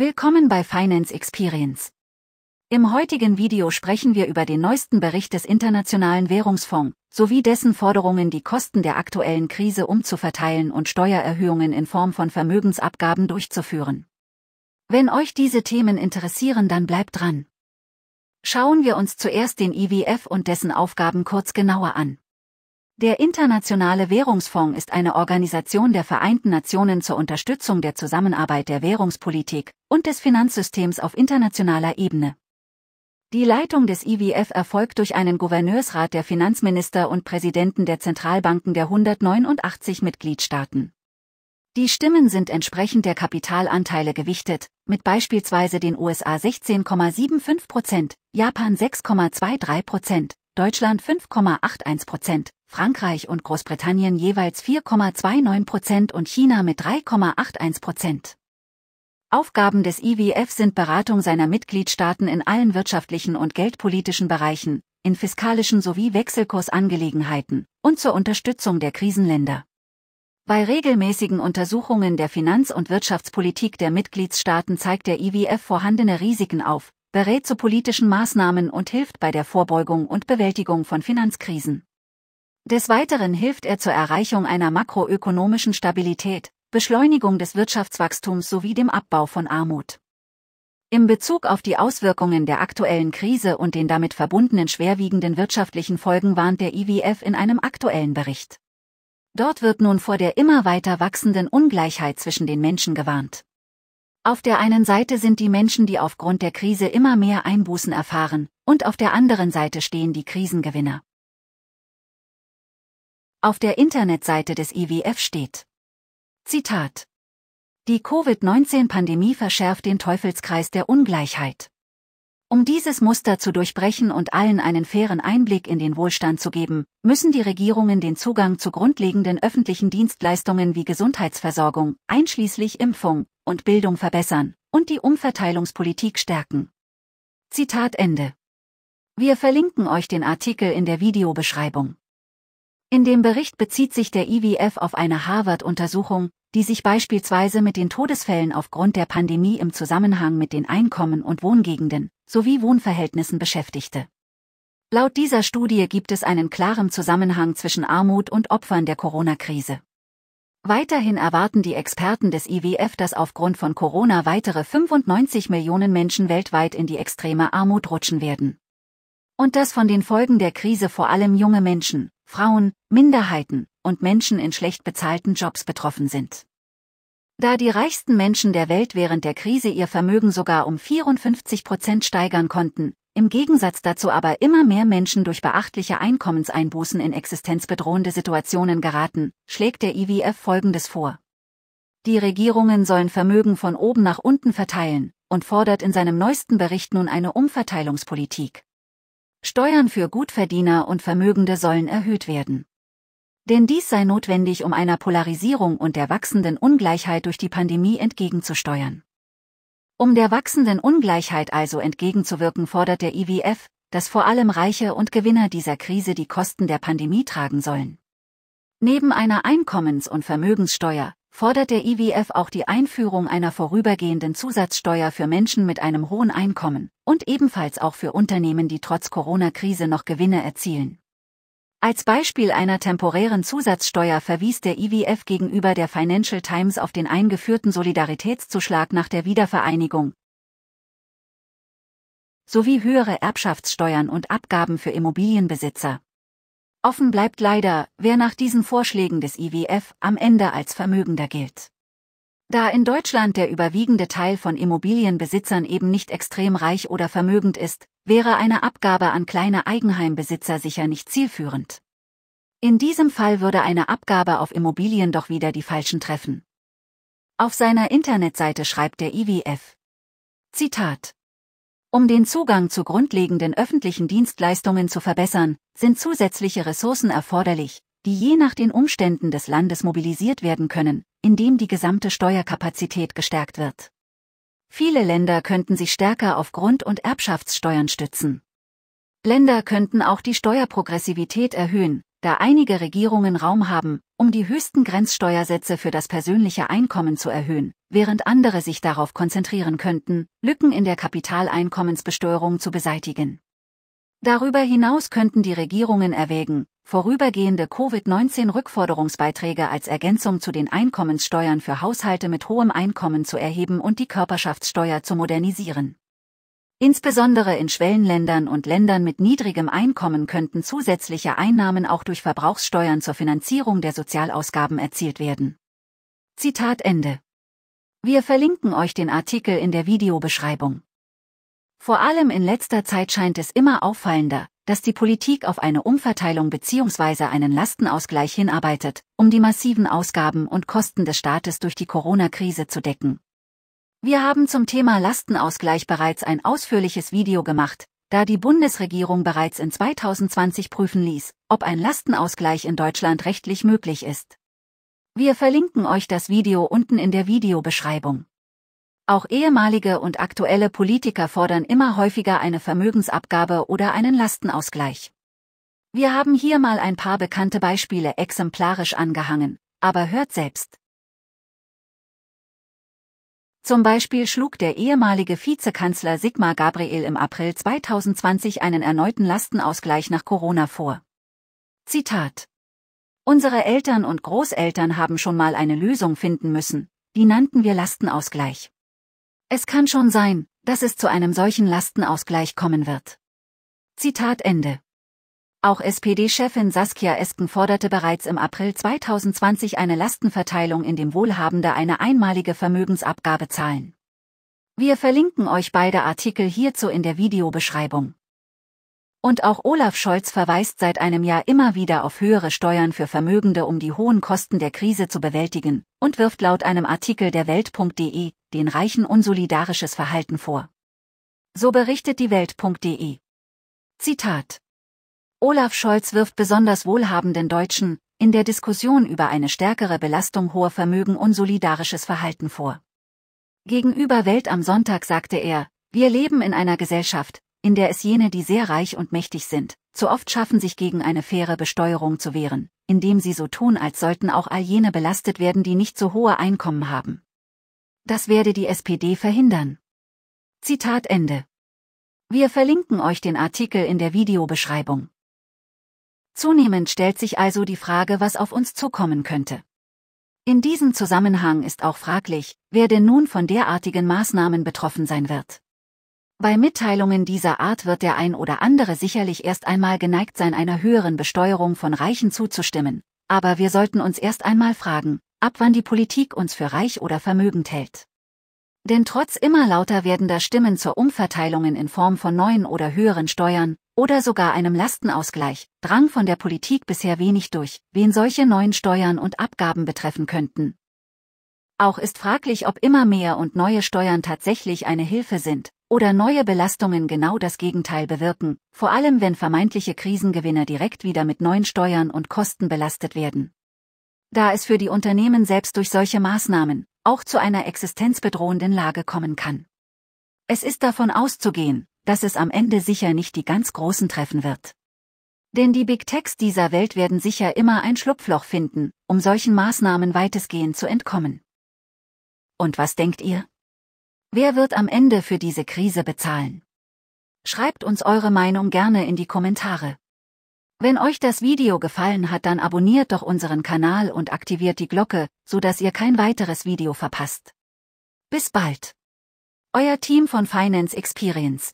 Willkommen bei Finance Experience. Im heutigen Video sprechen wir über den neuesten Bericht des Internationalen Währungsfonds sowie dessen Forderungen, die Kosten der aktuellen Krise umzuverteilen und Steuererhöhungen in Form von Vermögensabgaben durchzuführen. Wenn euch diese Themen interessieren, dann bleibt dran. Schauen wir uns zuerst den IWF und dessen Aufgaben kurz genauer an. Der Internationale Währungsfonds ist eine Organisation der Vereinten Nationen zur Unterstützung der Zusammenarbeit der Währungspolitik und des Finanzsystems auf internationaler Ebene. Die Leitung des IWF erfolgt durch einen Gouverneursrat der Finanzminister und Präsidenten der Zentralbanken der 189 Mitgliedstaaten. Die Stimmen sind entsprechend der Kapitalanteile gewichtet, mit beispielsweise den USA 16,75 Prozent, Japan 6,23 Prozent, Deutschland 5,81 Prozent, Frankreich und Großbritannien jeweils 4,29 Prozent und China mit 3,81 Prozent. Aufgaben des IWF sind Beratung seiner Mitgliedstaaten in allen wirtschaftlichen und geldpolitischen Bereichen, in fiskalischen sowie Wechselkursangelegenheiten und zur Unterstützung der Krisenländer. Bei regelmäßigen Untersuchungen der Finanz- und Wirtschaftspolitik der Mitgliedstaaten zeigt der IWF vorhandene Risiken auf, berät zu politischen Maßnahmen und hilft bei der Vorbeugung und Bewältigung von Finanzkrisen. Des Weiteren hilft er zur Erreichung einer makroökonomischen Stabilität, Beschleunigung des Wirtschaftswachstums sowie dem Abbau von Armut. Im Bezug auf die Auswirkungen der aktuellen Krise und den damit verbundenen schwerwiegenden wirtschaftlichen Folgen warnt der IWF in einem aktuellen Bericht. Dort wird nun vor der immer weiter wachsenden Ungleichheit zwischen den Menschen gewarnt. Auf der einen Seite sind die Menschen, die aufgrund der Krise immer mehr Einbußen erfahren, und auf der anderen Seite stehen die Krisengewinner. Auf der Internetseite des IWF steht Zitat Die Covid-19-Pandemie verschärft den Teufelskreis der Ungleichheit. Um dieses Muster zu durchbrechen und allen einen fairen Einblick in den Wohlstand zu geben, müssen die Regierungen den Zugang zu grundlegenden öffentlichen Dienstleistungen wie Gesundheitsversorgung, einschließlich Impfung und Bildung verbessern und die Umverteilungspolitik stärken. Zitat Ende. Wir verlinken euch den Artikel in der Videobeschreibung. In dem Bericht bezieht sich der IWF auf eine Harvard-Untersuchung, die sich beispielsweise mit den Todesfällen aufgrund der Pandemie im Zusammenhang mit den Einkommen und Wohngegenden sowie Wohnverhältnissen beschäftigte. Laut dieser Studie gibt es einen klaren Zusammenhang zwischen Armut und Opfern der Corona-Krise. Weiterhin erwarten die Experten des IWF, dass aufgrund von Corona weitere 95 Millionen Menschen weltweit in die extreme Armut rutschen werden. Und dass von den Folgen der Krise vor allem junge Menschen, Frauen, Minderheiten und Menschen in schlecht bezahlten Jobs betroffen sind. Da die reichsten Menschen der Welt während der Krise ihr Vermögen sogar um 54 Prozent steigern konnten, im Gegensatz dazu aber immer mehr Menschen durch beachtliche Einkommenseinbußen in existenzbedrohende Situationen geraten, schlägt der IWF Folgendes vor. Die Regierungen sollen Vermögen von oben nach unten verteilen und fordert in seinem neuesten Bericht nun eine Umverteilungspolitik. Steuern für Gutverdiener und Vermögende sollen erhöht werden. Denn dies sei notwendig, um einer Polarisierung und der wachsenden Ungleichheit durch die Pandemie entgegenzusteuern. Um der wachsenden Ungleichheit also entgegenzuwirken, fordert der IWF, dass vor allem Reiche und Gewinner dieser Krise die Kosten der Pandemie tragen sollen. Neben einer Einkommens- und Vermögenssteuer fordert der IWF auch die Einführung einer vorübergehenden Zusatzsteuer für Menschen mit einem hohen Einkommen und ebenfalls auch für Unternehmen, die trotz Corona-Krise noch Gewinne erzielen. Als Beispiel einer temporären Zusatzsteuer verwies der IWF gegenüber der Financial Times auf den eingeführten Solidaritätszuschlag nach der Wiedervereinigung sowie höhere Erbschaftssteuern und Abgaben für Immobilienbesitzer. Offen bleibt leider, wer nach diesen Vorschlägen des IWF am Ende als Vermögender gilt. Da in Deutschland der überwiegende Teil von Immobilienbesitzern eben nicht extrem reich oder vermögend ist, wäre eine Abgabe an kleine Eigenheimbesitzer sicher nicht zielführend. In diesem Fall würde eine Abgabe auf Immobilien doch wieder die falschen treffen. Auf seiner Internetseite schreibt der IWF. Zitat um den Zugang zu grundlegenden öffentlichen Dienstleistungen zu verbessern, sind zusätzliche Ressourcen erforderlich, die je nach den Umständen des Landes mobilisiert werden können, indem die gesamte Steuerkapazität gestärkt wird. Viele Länder könnten sich stärker auf Grund- und Erbschaftssteuern stützen. Länder könnten auch die Steuerprogressivität erhöhen, da einige Regierungen Raum haben, um die höchsten Grenzsteuersätze für das persönliche Einkommen zu erhöhen, während andere sich darauf konzentrieren könnten, Lücken in der Kapitaleinkommensbesteuerung zu beseitigen. Darüber hinaus könnten die Regierungen erwägen, vorübergehende Covid-19-Rückforderungsbeiträge als Ergänzung zu den Einkommenssteuern für Haushalte mit hohem Einkommen zu erheben und die Körperschaftssteuer zu modernisieren. Insbesondere in Schwellenländern und Ländern mit niedrigem Einkommen könnten zusätzliche Einnahmen auch durch Verbrauchssteuern zur Finanzierung der Sozialausgaben erzielt werden. Zitat Ende. Wir verlinken euch den Artikel in der Videobeschreibung. Vor allem in letzter Zeit scheint es immer auffallender, dass die Politik auf eine Umverteilung bzw. einen Lastenausgleich hinarbeitet, um die massiven Ausgaben und Kosten des Staates durch die Corona-Krise zu decken. Wir haben zum Thema Lastenausgleich bereits ein ausführliches Video gemacht, da die Bundesregierung bereits in 2020 prüfen ließ, ob ein Lastenausgleich in Deutschland rechtlich möglich ist. Wir verlinken euch das Video unten in der Videobeschreibung. Auch ehemalige und aktuelle Politiker fordern immer häufiger eine Vermögensabgabe oder einen Lastenausgleich. Wir haben hier mal ein paar bekannte Beispiele exemplarisch angehangen, aber hört selbst. Zum Beispiel schlug der ehemalige Vizekanzler Sigmar Gabriel im April 2020 einen erneuten Lastenausgleich nach Corona vor. Zitat. Unsere Eltern und Großeltern haben schon mal eine Lösung finden müssen, die nannten wir Lastenausgleich. Es kann schon sein, dass es zu einem solchen Lastenausgleich kommen wird. Zitat Ende. Auch SPD-Chefin Saskia Esken forderte bereits im April 2020 eine Lastenverteilung, in dem Wohlhabende eine einmalige Vermögensabgabe zahlen. Wir verlinken euch beide Artikel hierzu in der Videobeschreibung. Und auch Olaf Scholz verweist seit einem Jahr immer wieder auf höhere Steuern für Vermögende, um die hohen Kosten der Krise zu bewältigen, und wirft laut einem Artikel der Welt.de den Reichen unsolidarisches Verhalten vor. So berichtet die Welt.de. Zitat. Olaf Scholz wirft besonders wohlhabenden Deutschen in der Diskussion über eine stärkere Belastung hoher Vermögen unsolidarisches Verhalten vor. Gegenüber Welt am Sonntag sagte er, wir leben in einer Gesellschaft, in der es jene, die sehr reich und mächtig sind, zu oft schaffen, sich gegen eine faire Besteuerung zu wehren, indem sie so tun, als sollten auch all jene belastet werden, die nicht so hohe Einkommen haben. Das werde die SPD verhindern. Zitat Ende. Wir verlinken euch den Artikel in der Videobeschreibung. Zunehmend stellt sich also die Frage, was auf uns zukommen könnte. In diesem Zusammenhang ist auch fraglich, wer denn nun von derartigen Maßnahmen betroffen sein wird. Bei Mitteilungen dieser Art wird der ein oder andere sicherlich erst einmal geneigt sein, einer höheren Besteuerung von Reichen zuzustimmen, aber wir sollten uns erst einmal fragen, ab wann die Politik uns für reich oder vermögend hält. Denn trotz immer lauter werdender Stimmen zur Umverteilungen in Form von neuen oder höheren Steuern oder sogar einem Lastenausgleich drang von der Politik bisher wenig durch, wen solche neuen Steuern und Abgaben betreffen könnten. Auch ist fraglich, ob immer mehr und neue Steuern tatsächlich eine Hilfe sind, oder neue Belastungen genau das Gegenteil bewirken, vor allem wenn vermeintliche Krisengewinner direkt wieder mit neuen Steuern und Kosten belastet werden. Da es für die Unternehmen selbst durch solche Maßnahmen auch zu einer existenzbedrohenden Lage kommen kann. Es ist davon auszugehen, dass es am Ende sicher nicht die ganz Großen treffen wird. Denn die Big Techs dieser Welt werden sicher immer ein Schlupfloch finden, um solchen Maßnahmen weitestgehend zu entkommen. Und was denkt ihr? Wer wird am Ende für diese Krise bezahlen? Schreibt uns eure Meinung gerne in die Kommentare. Wenn euch das Video gefallen hat, dann abonniert doch unseren Kanal und aktiviert die Glocke, so dass ihr kein weiteres Video verpasst. Bis bald. Euer Team von Finance Experience.